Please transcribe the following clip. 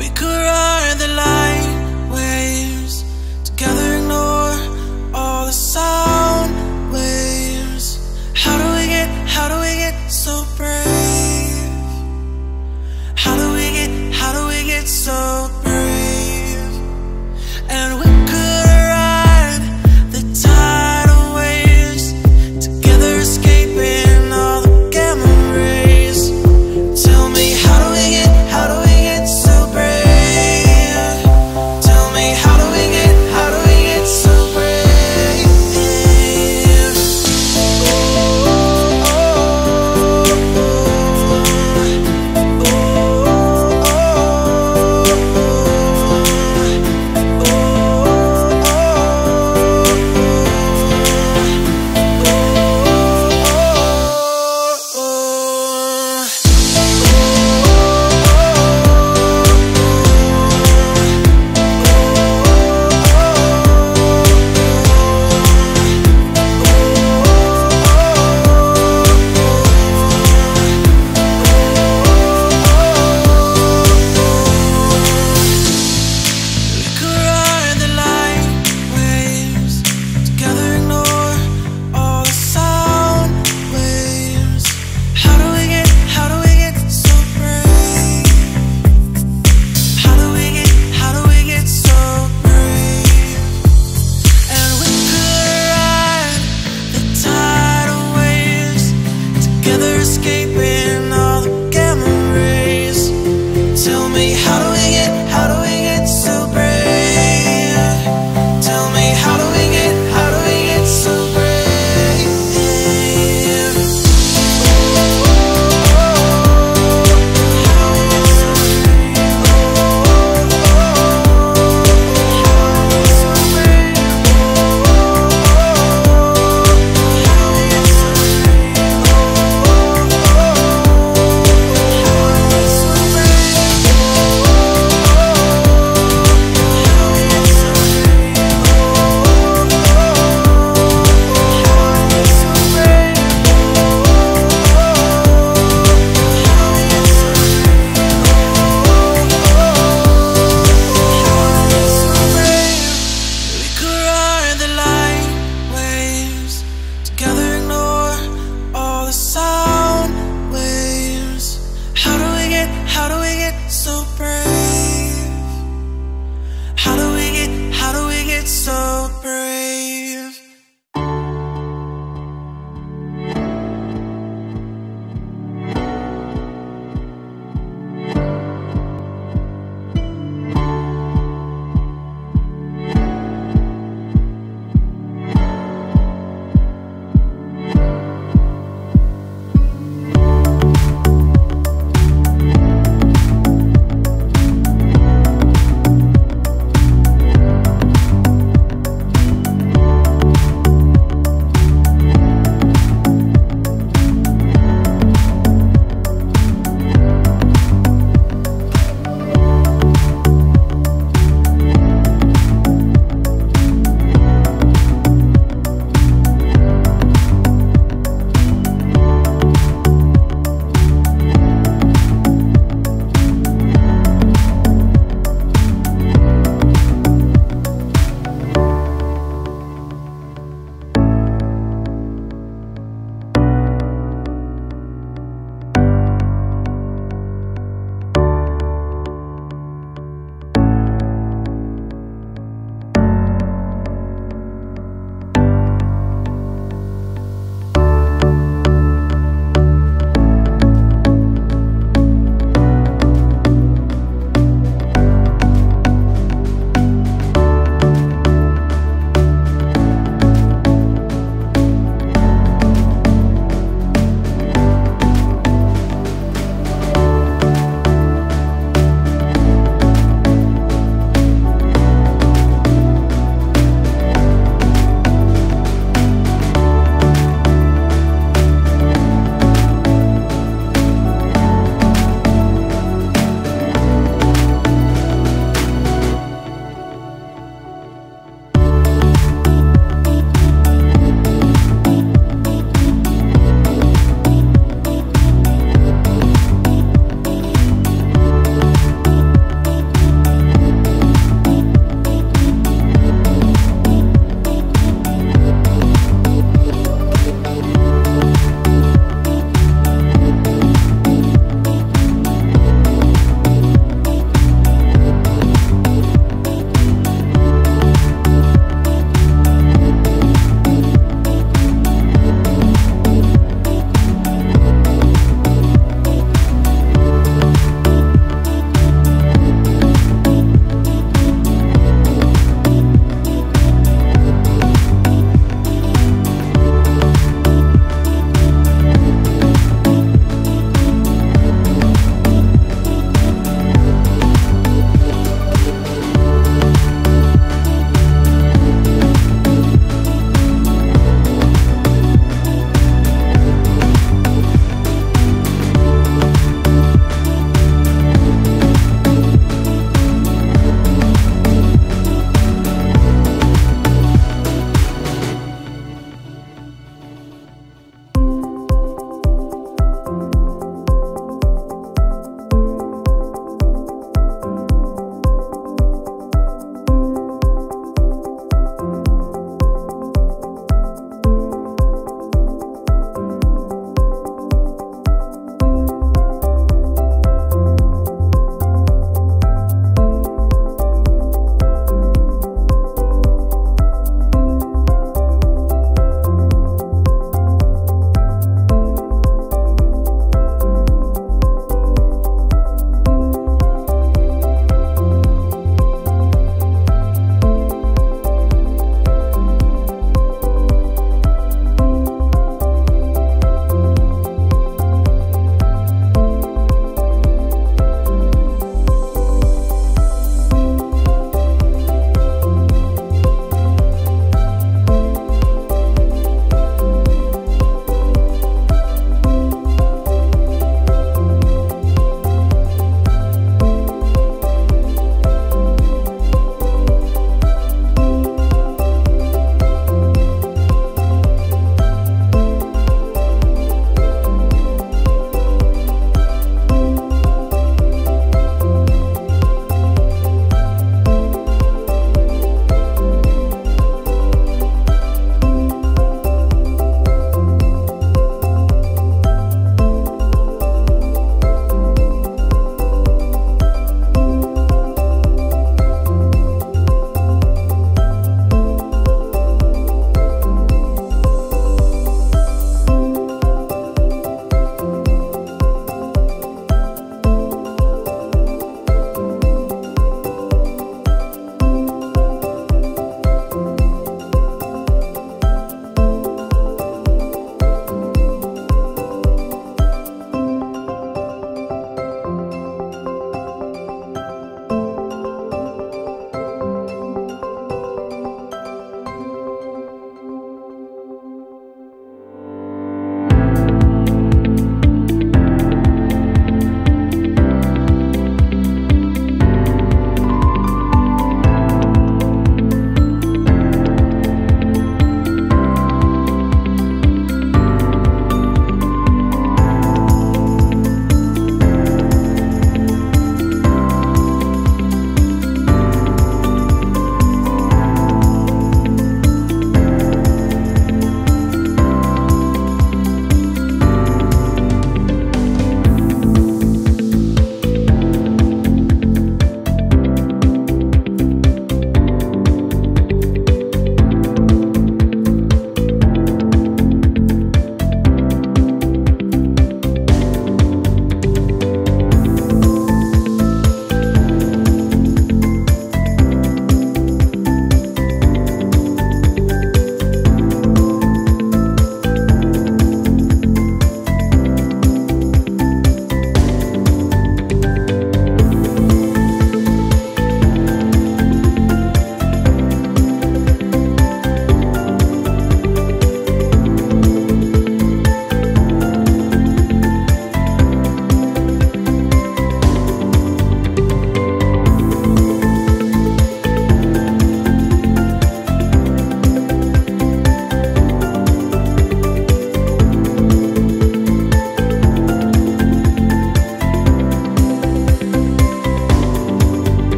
We could